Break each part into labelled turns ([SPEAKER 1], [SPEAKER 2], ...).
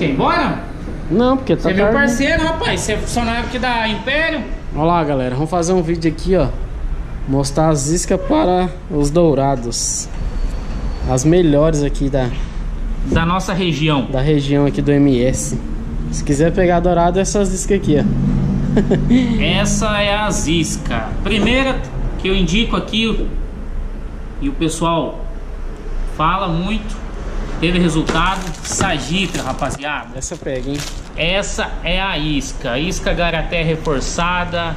[SPEAKER 1] quer ir embora?
[SPEAKER 2] Não, porque tá
[SPEAKER 1] Você é meu
[SPEAKER 2] tarde.
[SPEAKER 1] parceiro, rapaz. Você é funcionário aqui da Império.
[SPEAKER 2] Olha lá, galera. Vamos fazer um vídeo aqui, ó. Mostrar as iscas para os dourados. As melhores aqui da,
[SPEAKER 1] Da nossa região.
[SPEAKER 2] da região aqui do MS. Se quiser pegar dourado, é essas iscas aqui, ó.
[SPEAKER 1] Essa é a Zisca. Primeira que eu indico aqui e o pessoal fala muito, teve resultado, Sagita, rapaziada.
[SPEAKER 2] Essa pega, hein?
[SPEAKER 1] Essa é a isca, isca garaté reforçada,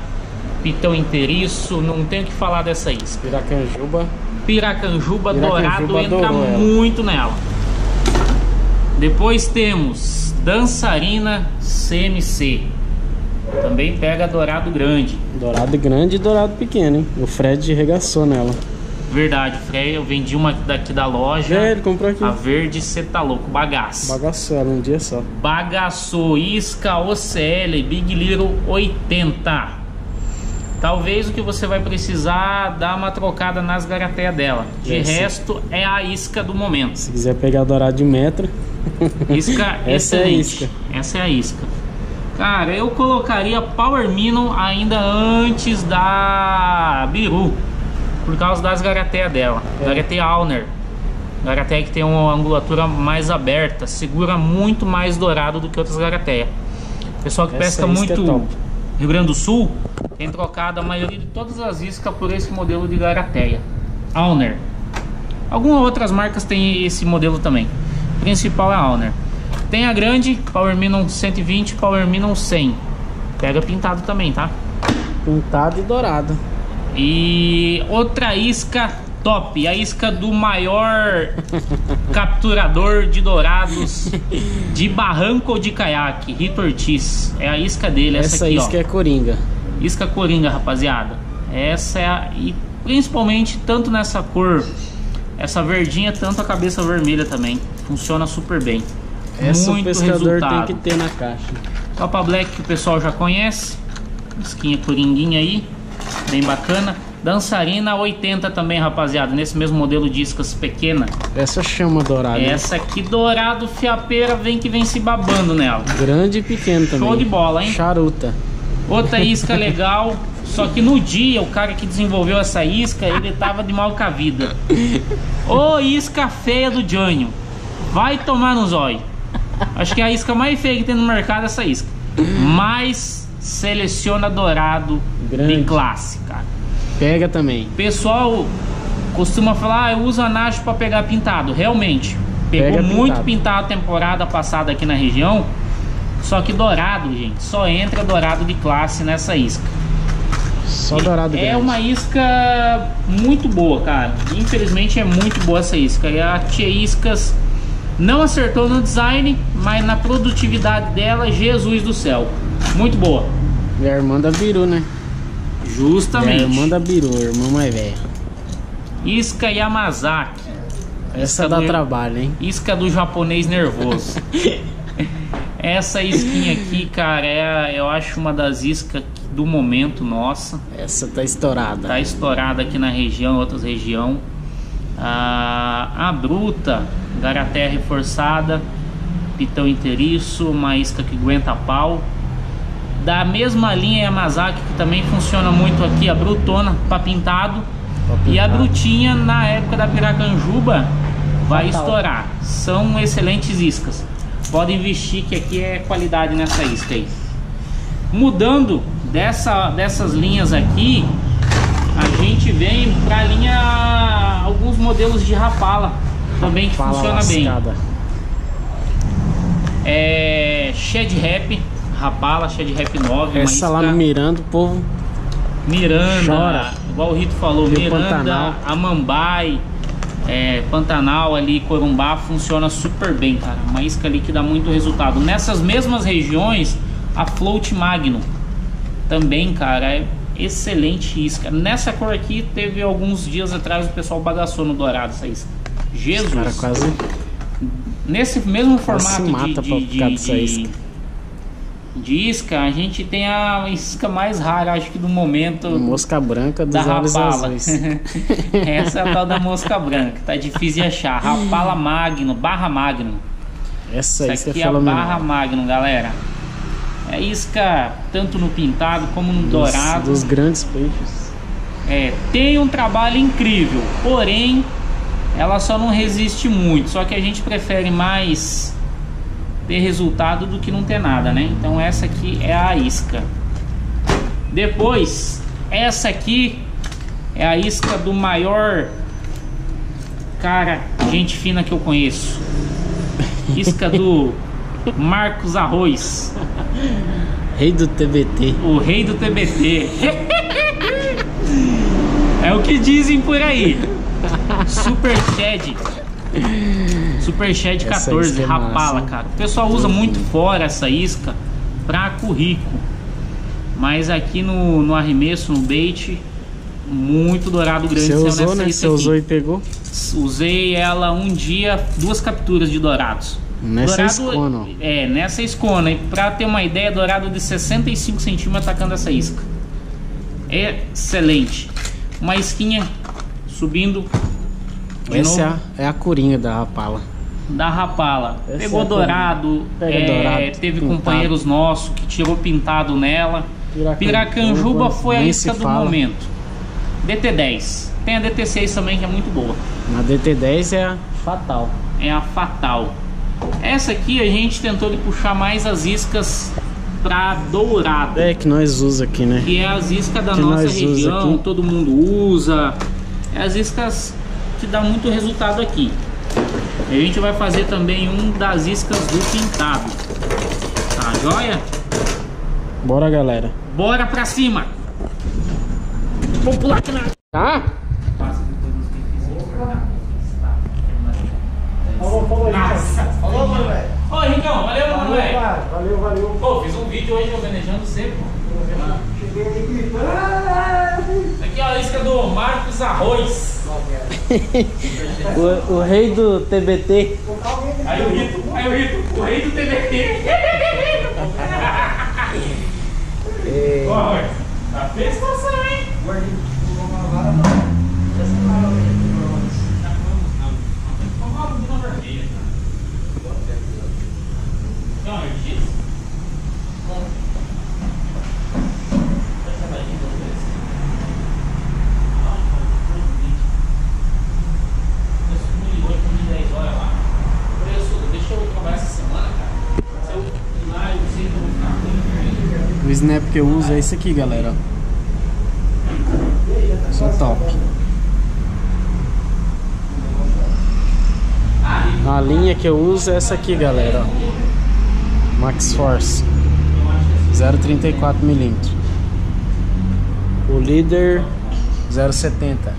[SPEAKER 1] pitão inteiriço, não tenho o que falar dessa isca.
[SPEAKER 2] Piracanjuba.
[SPEAKER 1] Piracanjuba,
[SPEAKER 2] Piracanjuba
[SPEAKER 1] dourado entra
[SPEAKER 2] ela.
[SPEAKER 1] muito nela. Depois temos dançarina CMC. Também pega dourado grande.
[SPEAKER 2] Dourado grande e dourado pequeno, hein? O Fred regaçou nela.
[SPEAKER 1] Verdade, Frei, eu vendi uma daqui da loja.
[SPEAKER 2] É, ele comprou aqui.
[SPEAKER 1] A verde, cê tá louco, bagaço.
[SPEAKER 2] Bagaçou ela um dia só.
[SPEAKER 1] Bagaçou, isca OCL, Big Little 80. Talvez o que você vai precisar dar uma trocada nas garateias dela. De
[SPEAKER 2] Essa.
[SPEAKER 1] resto, é a isca do momento.
[SPEAKER 2] Se quiser pegar dourado de metro.
[SPEAKER 1] Isca
[SPEAKER 2] Essa é a
[SPEAKER 1] excelente.
[SPEAKER 2] isca.
[SPEAKER 1] Essa é a isca. Cara, eu colocaria Power Minnow ainda antes da Biru. Por causa das garateias dela.
[SPEAKER 2] É.
[SPEAKER 1] Garateia Alner. Garateia que tem uma angulatura mais aberta. Segura muito mais dourado do que outras garateias. Pessoal que
[SPEAKER 2] Essa
[SPEAKER 1] pesca
[SPEAKER 2] é
[SPEAKER 1] muito
[SPEAKER 2] top.
[SPEAKER 1] Rio Grande do Sul tem trocado a maioria de todas as iscas por esse modelo de garateia. Alner. Algumas outras marcas têm esse modelo também. O principal é a Alner. Tem a grande, Power Minnow 120, Power Minnow 100. Pega pintado também, tá?
[SPEAKER 2] Pintado e dourado.
[SPEAKER 1] E outra isca top, a isca do maior capturador de dourados de barranco ou de caiaque, Rito Ortiz. É a isca dele, essa,
[SPEAKER 2] Essa
[SPEAKER 1] aqui,
[SPEAKER 2] isca
[SPEAKER 1] ó.
[SPEAKER 2] é coringa.
[SPEAKER 1] Isca coringa, rapaziada. Essa é a. E principalmente tanto nessa cor, essa verdinha, tanto a cabeça vermelha também. Funciona super bem.
[SPEAKER 2] Essa
[SPEAKER 1] Muito
[SPEAKER 2] o pescador
[SPEAKER 1] resultado.
[SPEAKER 2] tem que ter na caixa.
[SPEAKER 1] Copa Black que o pessoal já conhece. Esquinha coringuinha aí. Bem bacana. Dançarina 80 também, rapaziada. Nesse mesmo modelo de iscas pequena.
[SPEAKER 2] Essa chama dourada.
[SPEAKER 1] Essa aqui dourado fiapeira vem que vem se babando nela.
[SPEAKER 2] Grande e pequeno também.
[SPEAKER 1] Show de bola, hein?
[SPEAKER 2] Charuta.
[SPEAKER 1] Outra isca legal. Só que no dia o cara que desenvolveu essa isca, ele tava de mal com a vida. Ô isca feia do Jânio. Vai tomar no zóio. Acho que é a isca mais feia que tem no mercado essa isca. Mas seleciona dourado
[SPEAKER 2] Grande.
[SPEAKER 1] de classe, cara.
[SPEAKER 2] Pega também.
[SPEAKER 1] Pessoal costuma falar, ah, eu uso a Nacho para pegar pintado. Realmente, pegou
[SPEAKER 2] Pega
[SPEAKER 1] muito
[SPEAKER 2] pintado.
[SPEAKER 1] pintado temporada passada aqui na região. Só que dourado, gente, só entra dourado de classe nessa isca.
[SPEAKER 2] Só dourado
[SPEAKER 1] É
[SPEAKER 2] grande.
[SPEAKER 1] uma isca muito boa, cara. Infelizmente é muito boa essa isca. E a Tia Iscas não acertou no design, mas na produtividade dela, Jesus do céu. Muito boa.
[SPEAKER 2] E a irmã da Biru, né? E a
[SPEAKER 1] Justamente.
[SPEAKER 2] irmã da Biru, a irmã mais velha.
[SPEAKER 1] Isca Yamazaki.
[SPEAKER 2] Essa
[SPEAKER 1] Isca
[SPEAKER 2] dá
[SPEAKER 1] do-
[SPEAKER 2] trabalho, hein?
[SPEAKER 1] Isca do japonês nervoso. Essa isquinha aqui, cara, é, eu acho uma das iscas do momento nossa.
[SPEAKER 2] Essa tá estourada.
[SPEAKER 1] Tá estourada aqui na região, outras região. A, a bruta, garaté reforçada, pitão inteiriço, uma isca que aguenta pau. Da mesma linha Yamazaki, que também funciona muito aqui, a brutona para pintado.
[SPEAKER 2] Pra
[SPEAKER 1] E a brutinha na época da Piracanjuba vai
[SPEAKER 2] Fatal.
[SPEAKER 1] estourar. São excelentes iscas. Podem investir que aqui é qualidade nessa isca aí. Mudando dessa, dessas linhas aqui, a gente vem para a linha alguns modelos de rapala também que
[SPEAKER 2] Fala
[SPEAKER 1] funciona bem.
[SPEAKER 2] lascada.
[SPEAKER 1] É Shed Rap, rapala, Shed Rap 9,
[SPEAKER 2] Essa lá no Miranda, o povo.
[SPEAKER 1] Miranda,
[SPEAKER 2] Chora.
[SPEAKER 1] igual o Rito falou,
[SPEAKER 2] Rio
[SPEAKER 1] Miranda,
[SPEAKER 2] Pantanal.
[SPEAKER 1] Amambai, é, Pantanal ali, Corumbá funciona super bem, cara. Uma isca ali que dá muito resultado. Nessas mesmas regiões, a Float Magno também, cara, é excelente isca. Nessa cor aqui, teve alguns dias atrás o pessoal bagaçou no dourado essa isca. Jesus!
[SPEAKER 2] Cara, quase.
[SPEAKER 1] Nesse mesmo formato
[SPEAKER 2] mata
[SPEAKER 1] de, de,
[SPEAKER 2] ficar
[SPEAKER 1] de,
[SPEAKER 2] dessa isca.
[SPEAKER 1] De isca, a gente tem a isca mais rara, acho que do momento
[SPEAKER 2] Mosca branca dos
[SPEAKER 1] da rapala. Essa é a tal da mosca branca, tá difícil de achar. Rapala Magno, barra Magno.
[SPEAKER 2] Essa,
[SPEAKER 1] Essa aqui
[SPEAKER 2] é
[SPEAKER 1] é a barra Magnum, galera. É isca tanto no pintado como no
[SPEAKER 2] Dos-
[SPEAKER 1] dourado.
[SPEAKER 2] Dos grandes peixes.
[SPEAKER 1] É, tem um trabalho incrível, porém ela só não resiste muito. Só que a gente prefere mais ter resultado do que não ter nada, né? Então essa aqui é a isca. Depois, essa aqui é a isca do maior cara, gente fina que eu conheço. Isca do Marcos Arroz,
[SPEAKER 2] Rei do TBT.
[SPEAKER 1] o rei do TBT. É o que dizem por aí. Super Shed. Super Shed
[SPEAKER 2] Essa
[SPEAKER 1] 14,
[SPEAKER 2] isca é
[SPEAKER 1] rapala,
[SPEAKER 2] massa,
[SPEAKER 1] cara. O pessoal usa muito fora essa isca pra currículo. Mas aqui no, no arremesso, no bait, muito dourado grande
[SPEAKER 2] Você usou,
[SPEAKER 1] nessa
[SPEAKER 2] né? Você usou e pegou?
[SPEAKER 1] Usei ela um dia, duas capturas de dourados.
[SPEAKER 2] Nessa escona, ó.
[SPEAKER 1] É, nessa escona. E pra ter uma ideia, dourado de 65 centímetros atacando essa isca. Excelente. Uma isquinha subindo.
[SPEAKER 2] Essa é a, é a curinha da rapala.
[SPEAKER 1] Da rapala.
[SPEAKER 2] Essa
[SPEAKER 1] Pegou
[SPEAKER 2] é
[SPEAKER 1] dourado. É, teve
[SPEAKER 2] pintado.
[SPEAKER 1] companheiros nossos que tirou pintado nela.
[SPEAKER 2] Piracanjuba,
[SPEAKER 1] Piracanjuba foi a isca do
[SPEAKER 2] fala.
[SPEAKER 1] momento. DT10. Tem a DT6 também que é muito boa.
[SPEAKER 2] Na DT10 é a fatal.
[SPEAKER 1] é a fatal. Essa aqui a gente tentou de puxar mais as iscas pra dourado,
[SPEAKER 2] É que nós usa aqui, né?
[SPEAKER 1] que é as iscas da
[SPEAKER 2] Que
[SPEAKER 1] nossa região, todo mundo usa. É as iscas que dá muito resultado aqui. A gente vai fazer também um das iscas do pintado. Tá joia?
[SPEAKER 2] Bora, galera.
[SPEAKER 1] Bora pra cima! Vamos pular aqui na...
[SPEAKER 2] Tá?
[SPEAKER 1] Nossa! Falou, mano, velho! Ô, Ricão, valeu, mano!
[SPEAKER 2] Valeu, valeu.
[SPEAKER 1] Pô, fiz um vídeo hoje homenageando você, pô. Aqui ó, a isca do Marcos Arroz.
[SPEAKER 2] O, o rei do TBT.
[SPEAKER 1] Aí o Rito, aí o Rito, o rei do TBT. Ó, tá feia a situação, hein eu disse. Deixa eu trabalhar essa semana, cara. Se eu ir lá, eu sei que eu vou ficar ruim.
[SPEAKER 2] O snap que eu uso é esse aqui, galera. Só top. A linha que eu uso é essa aqui, galera. Max Force 0,34 milímetros. O líder 0,70.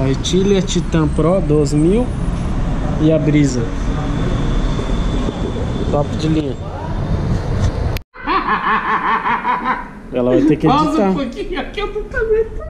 [SPEAKER 2] Tá, Etilia Titan Pro 2000 e a Brisa. Top de linha. Ela vai ter que
[SPEAKER 1] Pausa um
[SPEAKER 2] editar.
[SPEAKER 1] pouquinho aqui, eu tô também.